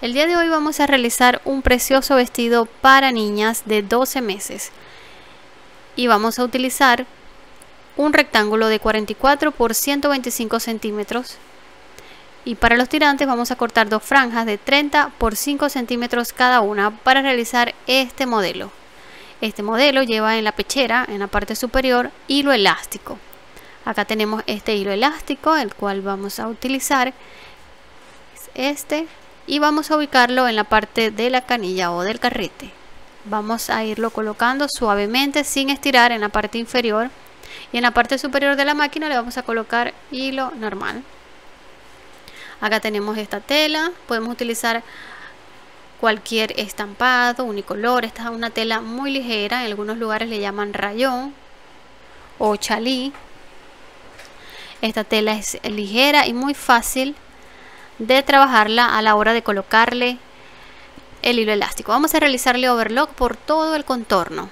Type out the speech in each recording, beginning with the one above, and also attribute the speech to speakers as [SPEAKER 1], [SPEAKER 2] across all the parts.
[SPEAKER 1] El día de hoy vamos a realizar un precioso vestido para niñas de 12 meses y vamos a utilizar un rectángulo de 44 por 125 centímetros y para los tirantes vamos a cortar dos franjas de 30 por 5 centímetros cada una para realizar este modelo. Este modelo lleva en la pechera, en la parte superior, hilo elástico. Acá tenemos este hilo elástico, el cual vamos a utilizar. Este y vamos a ubicarlo en la parte de la canilla o del carrete. Vamos a irlo colocando suavemente sin estirar en la parte inferior. Y en la parte superior de la máquina le vamos a colocar hilo normal. Acá tenemos esta tela. Podemos utilizar cualquier estampado unicolor. Esta es una tela muy ligera. En algunos lugares le llaman rayón o chalí. Esta tela es ligera y muy fácil de trabajarla a la hora de colocarle el hilo elástico. Vamos a realizarle overlock por todo el contorno.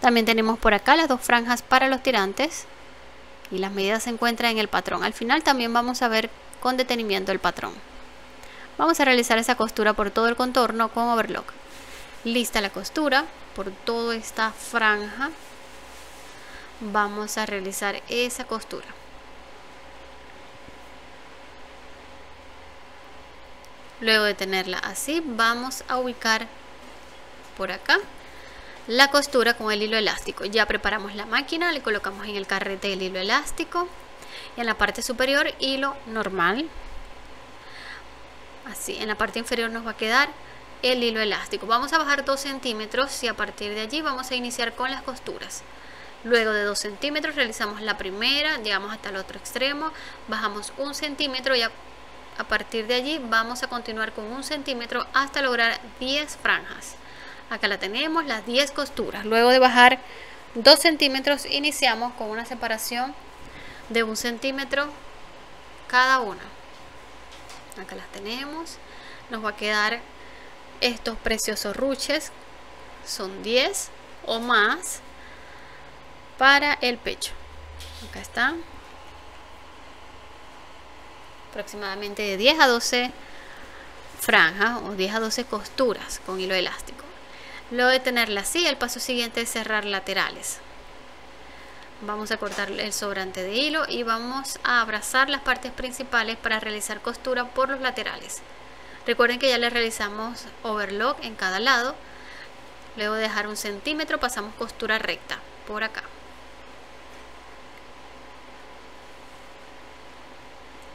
[SPEAKER 1] También tenemos por acá las dos franjas para los tirantes y las medidas se encuentran en el patrón. Al final también vamos a ver con detenimiento el patrón. Vamos a realizar esa costura por todo el contorno con overlock. Lista la costura por toda esta franja. Vamos a realizar esa costura. Luego de tenerla así, vamos a ubicar por acá la costura con el hilo elástico. Ya preparamos la máquina, le colocamos en el carrete el hilo elástico y en la parte superior hilo normal. Así, en la parte inferior nos va a quedar el hilo elástico. Vamos a bajar 2 centímetros y a partir de allí vamos a iniciar con las costuras. Luego de 2 centímetros realizamos la primera, llegamos hasta el otro extremo, bajamos un centímetro y a a partir de allí vamos a continuar con un centímetro hasta lograr 10 franjas. Acá la tenemos, las 10 costuras. Luego de bajar 2 centímetros iniciamos con una separación de un centímetro cada una. Acá las tenemos. Nos va a quedar estos preciosos ruches. Son 10 o más para el pecho. Acá están aproximadamente de 10 a 12 franjas o 10 a 12 costuras con hilo elástico. Luego de tenerla así, el paso siguiente es cerrar laterales. Vamos a cortar el sobrante de hilo y vamos a abrazar las partes principales para realizar costura por los laterales. Recuerden que ya le realizamos overlock en cada lado. Luego de dejar un centímetro pasamos costura recta por acá.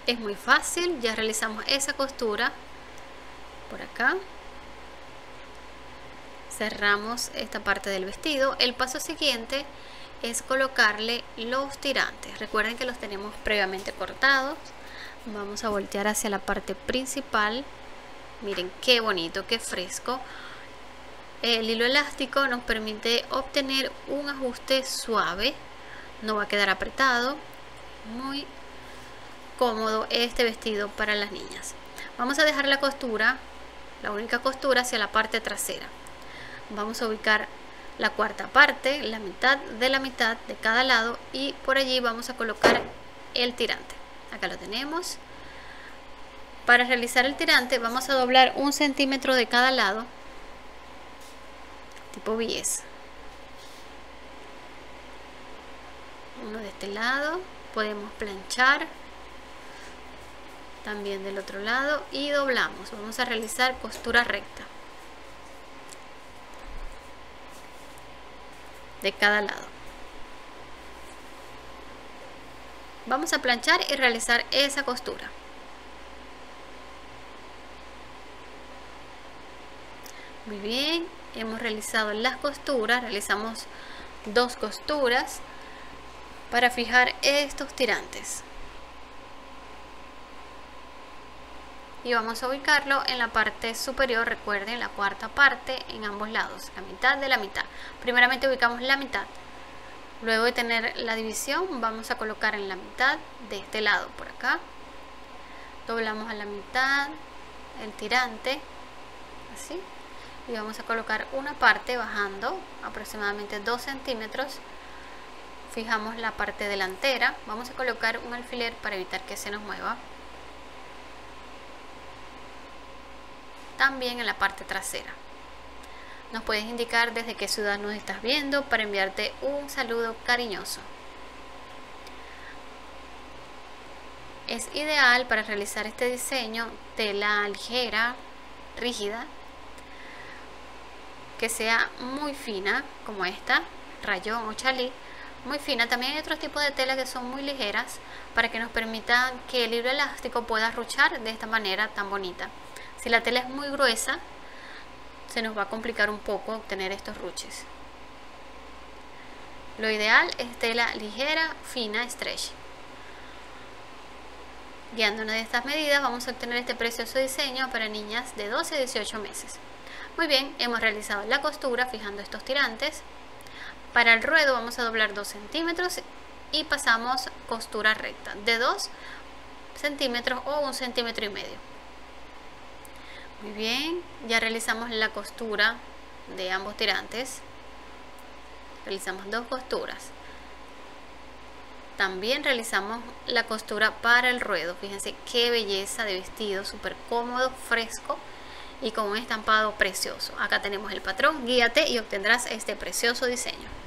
[SPEAKER 1] Es muy fácil ya realizamos esa costura por acá. Cerramos esta parte del vestido. El paso siguiente es colocarle los tirantes. Recuerden que los tenemos previamente cortados. Vamos a voltear hacia la parte principal. Miren qué bonito qué fresco. El hilo elástico nos permite obtener un ajuste suave. No va a quedar apretado. Muy cómodo este vestido para las niñas. Vamos a dejar la costura la única costura hacia la parte trasera. Vamos a ubicar la cuarta parte la mitad de la mitad de cada lado y por allí vamos a colocar el tirante. Acá lo tenemos. Para realizar el tirante vamos a doblar un centímetro de cada lado tipo bies. Uno de este lado podemos planchar también del otro lado y doblamos. Vamos a realizar costura recta. De cada lado. Vamos a planchar y realizar esa costura. Muy bien hemos realizado las costuras. Realizamos dos costuras para fijar estos tirantes y vamos a ubicarlo en la parte superior, recuerden la cuarta parte en ambos lados, la mitad de la mitad. Primeramente ubicamos la mitad, luego de tener la división vamos a colocar en la mitad de este lado por acá, doblamos a la mitad el tirante, así, y vamos a colocar una parte bajando aproximadamente 2 centímetros. Fijamos la parte delantera. Vamos a colocar un alfiler para evitar que se nos mueva también en la parte trasera. Nos puedes indicar desde qué ciudad nos estás viendo para enviarte un saludo cariñoso. Es ideal para realizar este diseño tela ligera, rígida, que sea muy fina como esta, rayón o chalí, muy fina. También hay otros tipos de tela que son muy ligeras para que nos permitan que el hilo elástico pueda ruchar de esta manera tan bonita. Si la tela es muy gruesa, se nos va a complicar un poco obtener estos ruches. Lo ideal es tela ligera, fina, stretch. Guiándonos de estas medidas vamos a obtener este precioso diseño para niñas de 12 a 18 meses. Muy bien, hemos realizado la costura fijando estos tirantes. Para el ruedo vamos a doblar 2 centímetros y pasamos costura recta de 2 centímetros o 1 centímetro y medio. Muy bien, ya realizamos la costura de ambos tirantes. Realizamos dos costuras. También realizamos la costura para el ruedo. Fíjense qué belleza de vestido, súper cómodo, fresco y con un estampado precioso. Acá tenemos el patrón, guíate y obtendrás este precioso diseño.